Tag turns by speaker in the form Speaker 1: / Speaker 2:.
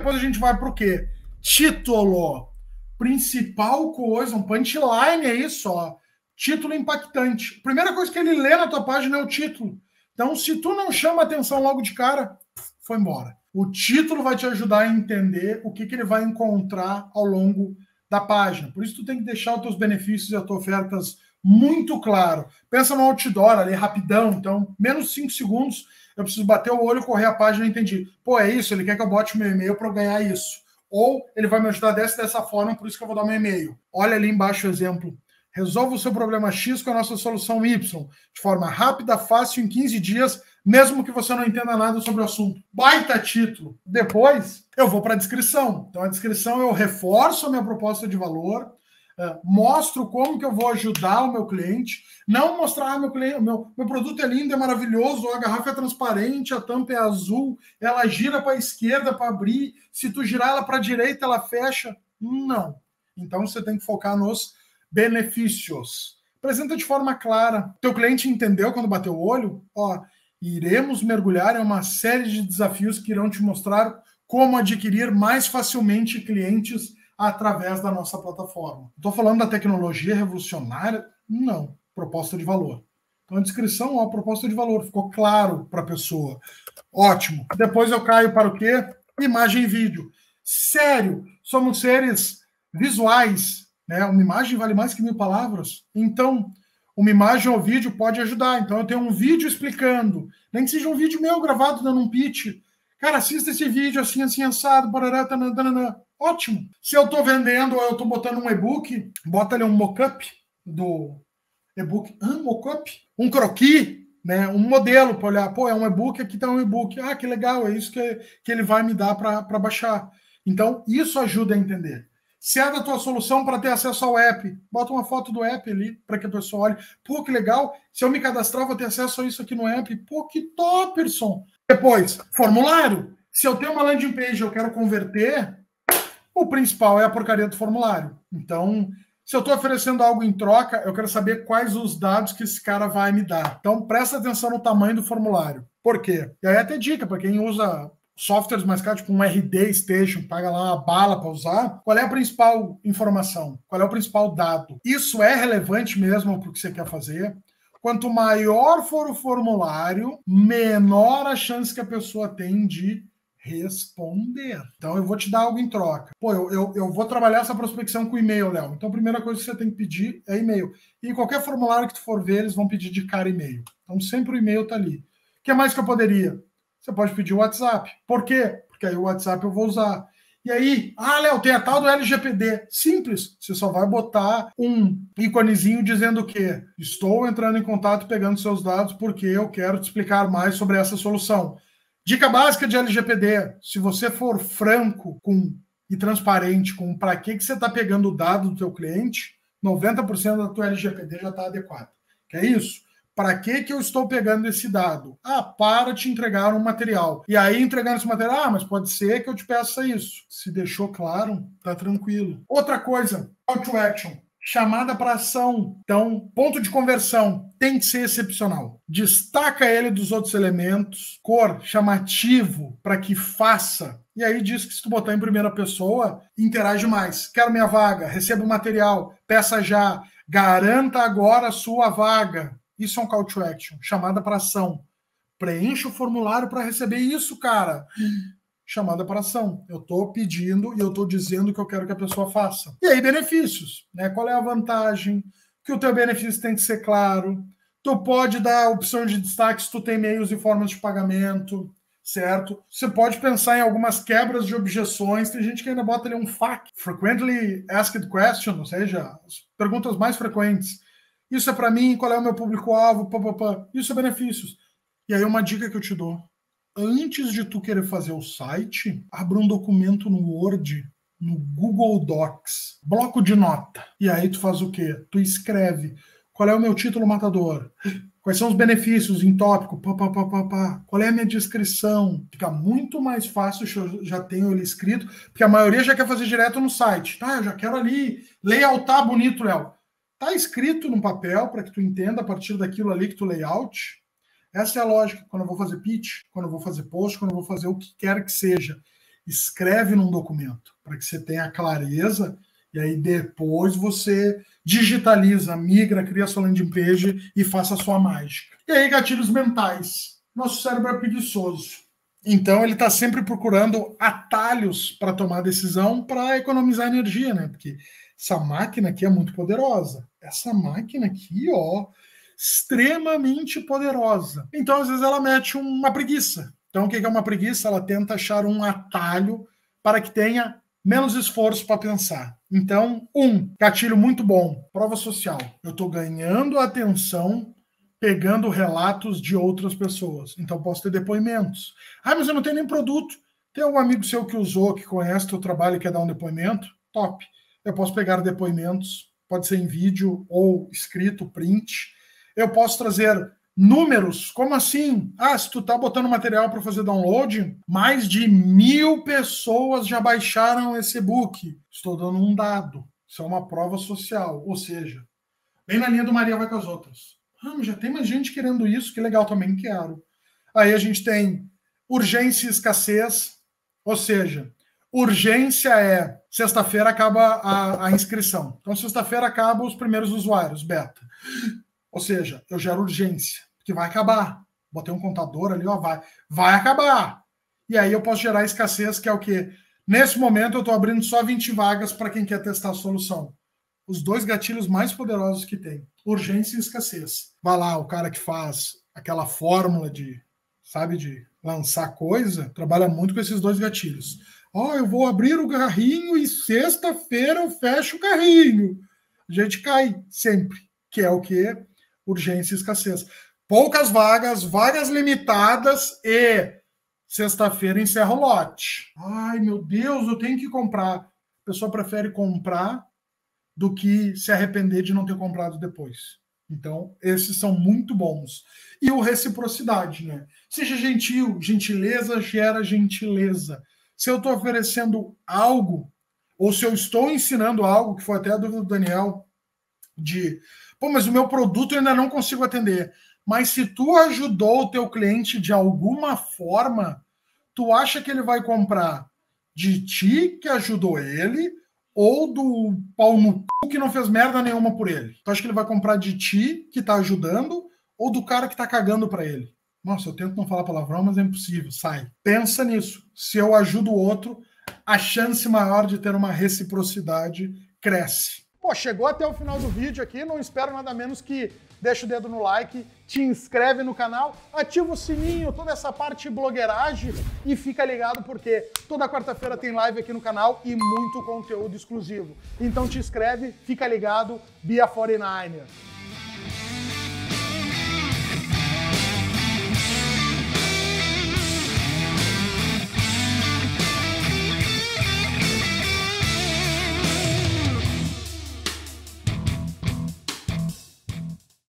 Speaker 1: depois a gente vai para o quê? Título. Principal coisa, um punchline é isso, ó. Título impactante. Primeira coisa que ele lê na tua página é o título. Então, se tu não chama atenção logo de cara, foi embora. O título vai te ajudar a entender o que, que ele vai encontrar ao longo da página. Por isso, tu tem que deixar os teus benefícios e as tuas ofertas muito claro. Pensa no outdoor ali, rapidão. Então, menos cinco segundos, eu preciso bater o olho, correr a página e entendi. Pô, é isso, ele quer que eu bote meu e-mail para ganhar isso. Ou ele vai me ajudar dessa dessa forma, por isso que eu vou dar meu e-mail. Olha ali embaixo o exemplo. Resolva o seu problema X com a nossa solução Y, de forma rápida, fácil, em 15 dias, mesmo que você não entenda nada sobre o assunto. Baita título. Depois, eu vou para a descrição. Então, a descrição eu reforço a minha proposta de valor, mostro como que eu vou ajudar o meu cliente, não mostrar ah, meu cliente, meu, meu produto é lindo, é maravilhoso, a garrafa é transparente, a tampa é azul, ela gira para a esquerda para abrir, se tu girar ela para a direita, ela fecha. Não. Então você tem que focar nos benefícios. Apresenta de forma clara. Teu cliente entendeu quando bateu o olho? Ó, iremos mergulhar em uma série de desafios que irão te mostrar como adquirir mais facilmente clientes através da nossa plataforma. Estou falando da tecnologia revolucionária? Não. Proposta de valor. Então, a descrição, ó, proposta de valor, ficou claro para a pessoa. Ótimo. Depois eu caio para o quê? Imagem e vídeo. Sério, somos seres visuais, né? Uma imagem vale mais que mil palavras. Então, uma imagem ou vídeo pode ajudar. Então, eu tenho um vídeo explicando, nem que seja um vídeo meu gravado dando um pitch. Cara, assista esse vídeo assim, assim, assado, barará, tananana. Ótimo. Se eu estou vendendo eu estou botando um e-book, bota ali um mockup do e-book. Ah, mockup? Um croquis, né? Um modelo para olhar. Pô, é um e-book, aqui está um e-book. Ah, que legal, é isso que, que ele vai me dar para baixar. Então, isso ajuda a entender. Se é da tua solução para ter acesso ao app, bota uma foto do app ali para que a pessoa olhe. Pô, que legal. Se eu me cadastrar, vou ter acesso a isso aqui no app. Pô, que topperson. Depois, formulário. Se eu tenho uma landing page eu quero converter, o principal é a porcaria do formulário. Então, se eu estou oferecendo algo em troca, eu quero saber quais os dados que esse cara vai me dar. Então, presta atenção no tamanho do formulário. Por quê? E aí até dica para quem usa softwares mais caros, tipo um RD Station, paga lá uma bala para usar, qual é a principal informação? Qual é o principal dado? Isso é relevante mesmo para o que você quer fazer? Quanto maior for o formulário, menor a chance que a pessoa tem de responder. Então eu vou te dar algo em troca. Pô, eu, eu, eu vou trabalhar essa prospecção com e-mail, Léo. Então a primeira coisa que você tem que pedir é e-mail. E qualquer formulário que tu for ver, eles vão pedir de cara e-mail. Então sempre o e-mail tá ali. O que mais que eu poderia? Você pode pedir o WhatsApp. Por quê? Porque aí o WhatsApp eu vou usar. E aí, ah, Léo, tem a tal do LGPD. Simples. Você só vai botar um íconezinho dizendo o quê? Estou entrando em contato pegando seus dados porque eu quero te explicar mais sobre essa solução. Dica básica de LGPD: se você for franco com e transparente com para que, que você está pegando o dado do teu cliente, 90% da tua LGPD já está adequada. Que é isso? Para que, que eu estou pegando esse dado? Ah, para te entregar um material. E aí, entregando esse material, ah, mas pode ser que eu te peça isso. Se deixou claro, tá tranquilo. Outra coisa, call to action chamada para ação. Então, ponto de conversão tem que ser excepcional. Destaca ele dos outros elementos, cor, chamativo, para que faça. E aí diz que se tu botar em primeira pessoa, interage mais. Quero minha vaga, receba o material, peça já, garanta agora a sua vaga. Isso é um call to action, chamada para ação. Preencha o formulário para receber isso, cara chamada para ação. Eu estou pedindo e eu estou dizendo que eu quero que a pessoa faça. E aí, benefícios. Né? Qual é a vantagem? Que o teu benefício tem que ser claro. Tu pode dar opção de destaque se tu tem meios e formas de pagamento, certo? Você pode pensar em algumas quebras de objeções. Tem gente que ainda bota ali um FAQ, Frequently Asked Question, ou seja, as perguntas mais frequentes. Isso é para mim, qual é o meu público-alvo, isso é benefícios. E aí uma dica que eu te dou antes de tu querer fazer o site, abra um documento no Word, no Google Docs, bloco de nota. E aí tu faz o quê? Tu escreve qual é o meu título matador, quais são os benefícios em tópico, pá, pá, pá, pá, pá. qual é a minha descrição. Fica muito mais fácil eu já tenho ele escrito, porque a maioria já quer fazer direto no site. Tá, eu já quero ali layoutar bonito, Léo. Tá escrito no papel para que tu entenda a partir daquilo ali que tu layout essa é a lógica quando eu vou fazer pitch, quando eu vou fazer post, quando eu vou fazer o que quer que seja. escreve num documento, para que você tenha clareza e aí depois você digitaliza, migra, cria sua landing page e faça a sua mágica. E aí, gatilhos mentais. Nosso cérebro é preguiçoso. Então ele está sempre procurando atalhos para tomar decisão para economizar energia, né? Porque essa máquina aqui é muito poderosa. Essa máquina aqui, ó, extremamente poderosa. Então, às vezes, ela mete uma preguiça. Então, o que é uma preguiça? Ela tenta achar um atalho para que tenha menos esforço para pensar. Então, um, gatilho muito bom, prova social. Eu estou ganhando atenção pegando relatos de outras pessoas. Então, posso ter depoimentos. Ah, mas eu não tenho nem produto. Tem algum amigo seu que usou, que conhece o teu trabalho e quer dar um depoimento? Top. Eu posso pegar depoimentos, pode ser em vídeo ou escrito, print. Eu posso trazer números. Como assim? Ah, se tu tá botando material para fazer download, mais de mil pessoas já baixaram esse e-book. Estou dando um dado. Isso é uma prova social. Ou seja, bem na linha do Maria vai com as outras. Ah, mas já tem mais gente querendo isso, que legal, também quero. Aí a gente tem urgência e escassez, ou seja, urgência é sexta-feira acaba a, a inscrição. Então, sexta-feira acaba os primeiros usuários, beta. Ou seja, eu gero urgência, que vai acabar. Botei um contador ali, ó, vai, vai acabar. E aí eu posso gerar escassez, que é o quê? Nesse momento eu estou abrindo só 20 vagas para quem quer testar a solução. Os dois gatilhos mais poderosos que tem: urgência e escassez. Vai lá, o cara que faz aquela fórmula de, sabe, de lançar coisa, trabalha muito com esses dois gatilhos. Ó, oh, eu vou abrir o carrinho e sexta-feira eu fecho o carrinho. A gente cai sempre, que é o que? Urgência e escassez. Poucas vagas, vagas limitadas e sexta-feira encerra o lote. Ai, meu Deus, eu tenho que comprar. A pessoa prefere comprar do que se arrepender de não ter comprado depois. Então, esses são muito bons. E o reciprocidade, né? Seja gentil, gentileza gera gentileza. Se eu estou oferecendo algo, ou se eu estou ensinando algo, que foi até a dúvida do Daniel, de Pô, mas o meu produto eu ainda não consigo atender. Mas se tu ajudou o teu cliente de alguma forma, tu acha que ele vai comprar de ti que ajudou ele ou do pau no que não fez merda nenhuma por ele? Tu acha que ele vai comprar de ti que tá ajudando ou do cara que tá cagando para ele? Nossa, eu tento não falar palavrão, mas é impossível. Sai. Pensa nisso. Se eu ajudo o outro, a chance maior de ter uma reciprocidade cresce. Pô, chegou até o final do vídeo aqui, não espero nada menos que deixa o dedo no like, te inscreve no canal, ativa o sininho, toda essa parte blogueiragem e fica ligado porque toda quarta-feira tem live aqui no canal e muito conteúdo exclusivo. Então te inscreve, fica ligado, Bia 49er.